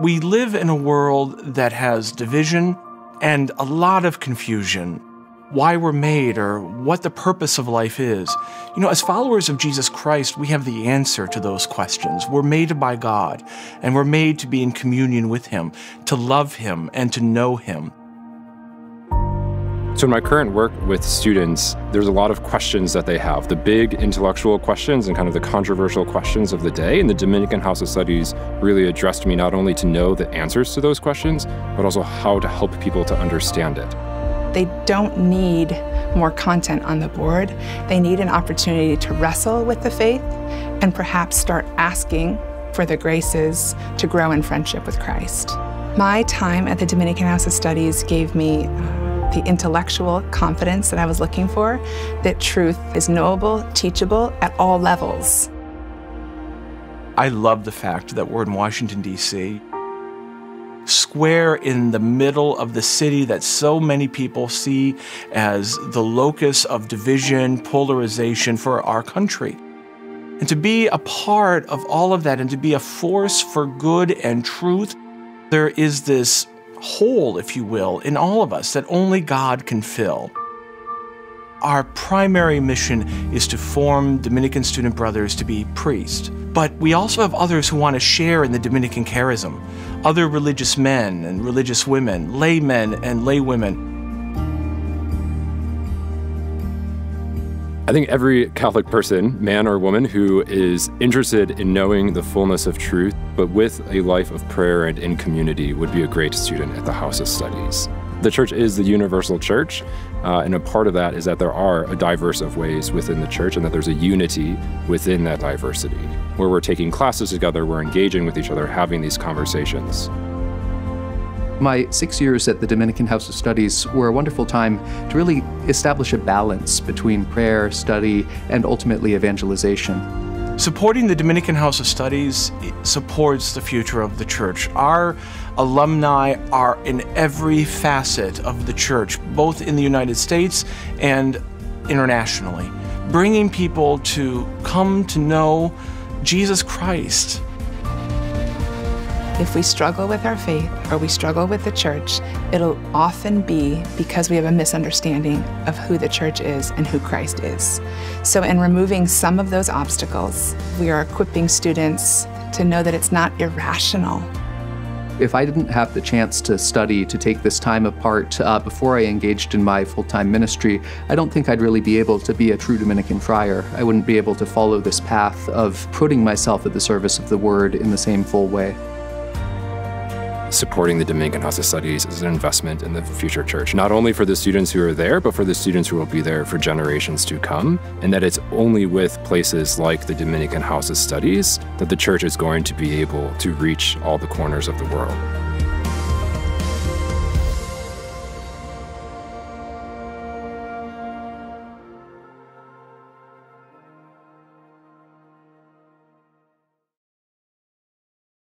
We live in a world that has division and a lot of confusion why we're made or what the purpose of life is. You know, as followers of Jesus Christ, we have the answer to those questions. We're made by God, and we're made to be in communion with Him, to love Him, and to know Him. So, in my current work with students, there's a lot of questions that they have the big intellectual questions and kind of the controversial questions of the day. And the Dominican House of Studies really addressed me not only to know the answers to those questions, but also how to help people to understand it. They don't need more content on the board. They need an opportunity to wrestle with the faith and perhaps start asking for the graces to grow in friendship with Christ. My time at the Dominican House of Studies gave me uh, the intellectual confidence that I was looking for, that truth is knowable, teachable at all levels. I love the fact that we're in Washington, D.C square in the middle of the city that so many people see as the locus of division, polarization for our country. And to be a part of all of that and to be a force for good and truth, there is this hole, if you will, in all of us that only God can fill. Our primary mission is to form Dominican student brothers to be priests. But we also have others who want to share in the Dominican charism, other religious men and religious women, laymen and laywomen. I think every Catholic person, man or woman, who is interested in knowing the fullness of truth, but with a life of prayer and in community, would be a great student at the House of Studies. The church is the universal church, uh, and a part of that is that there are a diverse of ways within the church and that there's a unity within that diversity. Where we're taking classes together, we're engaging with each other, having these conversations. My six years at the Dominican House of Studies were a wonderful time to really establish a balance between prayer, study, and ultimately evangelization. Supporting the Dominican House of Studies supports the future of the church. Our alumni are in every facet of the church, both in the United States and internationally, bringing people to come to know Jesus Christ if we struggle with our faith or we struggle with the church, it'll often be because we have a misunderstanding of who the church is and who Christ is. So, in removing some of those obstacles, we are equipping students to know that it's not irrational if I didn't have the chance to study, to take this time apart uh, before I engaged in my full time ministry, I don't think I'd really be able to be a true Dominican friar. I wouldn't be able to follow this path of putting myself at the service of the Word in the same full way supporting the Dominican House of Studies is an investment in the future church, not only for the students who are there, but for the students who will be there for generations to come. And that it's only with places like the Dominican House of Studies that the church is going to be able to reach all the corners of the world.